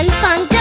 คนฟังก็